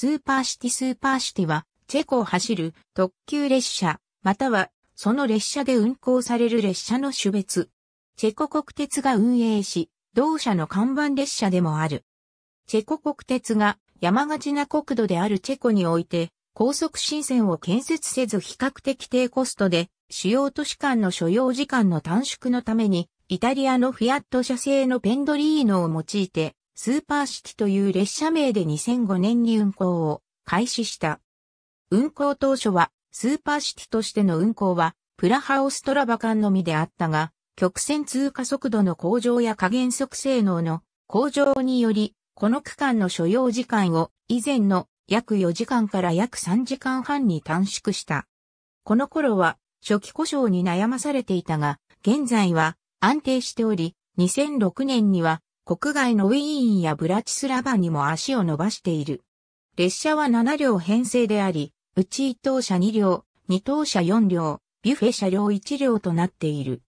スーパーシティスーパーシティは、チェコを走る特急列車、またはその列車で運行される列車の種別。チェコ国鉄が運営し、同社の看板列車でもある。チェコ国鉄が山がちな国土であるチェコにおいて、高速新線を建設せず比較的低コストで、主要都市間の所要時間の短縮のために、イタリアのフィアット社製のペンドリーノを用いて、スーパーシティという列車名で2005年に運行を開始した。運行当初は、スーパーシティとしての運行は、プラハオストラバ間のみであったが、曲線通過速度の向上や加減速性能の向上により、この区間の所要時間を以前の約4時間から約3時間半に短縮した。この頃は初期故障に悩まされていたが、現在は安定しており、2006年には国外のウィーンやブラチスラバにも足を伸ばしている。列車は7両編成であり、うち1等車2両、2等車4両、ビュフェ車両1両となっている。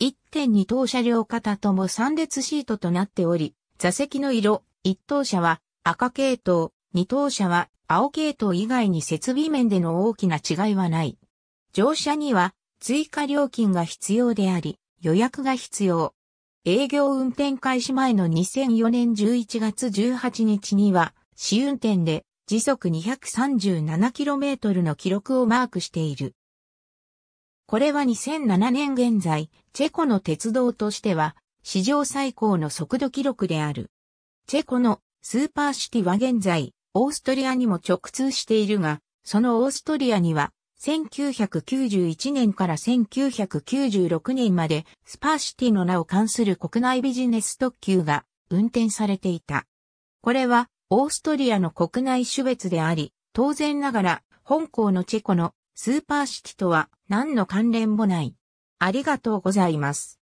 1.2等車両型とも3列シートとなっており、座席の色、1等車は赤系統、2等車は青系統以外に設備面での大きな違いはない。乗車には追加料金が必要であり、予約が必要。営業運転開始前の2004年11月18日には、試運転で時速 237km の記録をマークしている。これは2007年現在、チェコの鉄道としては、史上最高の速度記録である。チェコのスーパーシティは現在、オーストリアにも直通しているが、そのオーストリアには、1991年から1996年までスーパーシティの名を冠する国内ビジネス特急が運転されていた。これはオーストリアの国内種別であり、当然ながら本校のチェコのスーパーシティとは何の関連もない。ありがとうございます。